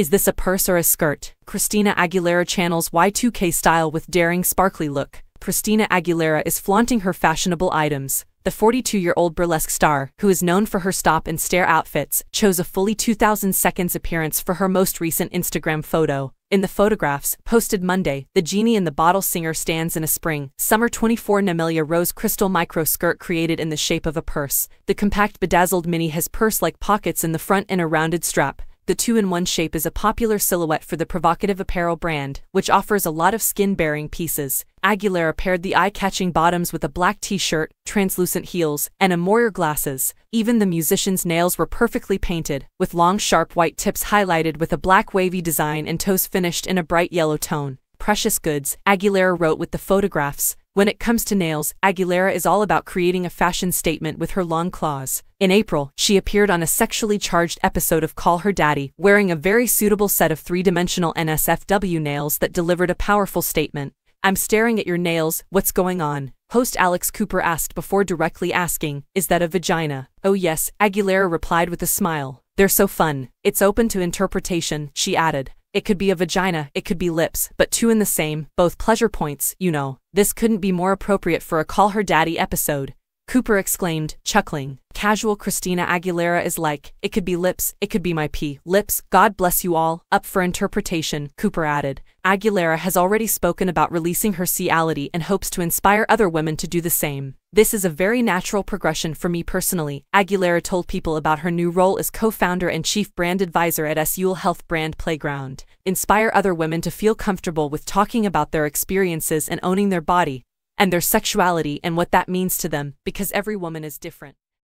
Is this a purse or a skirt? Christina Aguilera channels Y2K style with daring, sparkly look. Christina Aguilera is flaunting her fashionable items. The 42-year-old burlesque star, who is known for her stop and stare outfits, chose a fully 2,000 seconds appearance for her most recent Instagram photo. In the photographs, posted Monday, the genie in the bottle singer stands in a spring, summer 24 Namilia rose crystal micro skirt created in the shape of a purse. The compact bedazzled mini has purse-like pockets in the front and a rounded strap. The two-in-one shape is a popular silhouette for the provocative apparel brand, which offers a lot of skin-bearing pieces. Aguilera paired the eye-catching bottoms with a black t-shirt, translucent heels, and Amour glasses. Even the musician's nails were perfectly painted, with long sharp white tips highlighted with a black wavy design and toes finished in a bright yellow tone. Precious goods, Aguilera wrote with the photographs, when it comes to nails, Aguilera is all about creating a fashion statement with her long claws. In April, she appeared on a sexually charged episode of Call Her Daddy, wearing a very suitable set of three-dimensional NSFW nails that delivered a powerful statement. I'm staring at your nails, what's going on? Host Alex Cooper asked before directly asking, is that a vagina? Oh yes, Aguilera replied with a smile. They're so fun. It's open to interpretation, she added. It could be a vagina, it could be lips, but two in the same, both pleasure points, you know. This couldn't be more appropriate for a Call Her Daddy episode. Cooper exclaimed, chuckling. Casual Christina Aguilera is like, it could be lips, it could be my pee. Lips, God bless you all, up for interpretation, Cooper added. Aguilera has already spoken about releasing her seality and hopes to inspire other women to do the same. This is a very natural progression for me personally, Aguilera told people about her new role as co-founder and chief brand advisor at Sule Health Brand Playground. Inspire other women to feel comfortable with talking about their experiences and owning their body, and their sexuality and what that means to them, because every woman is different.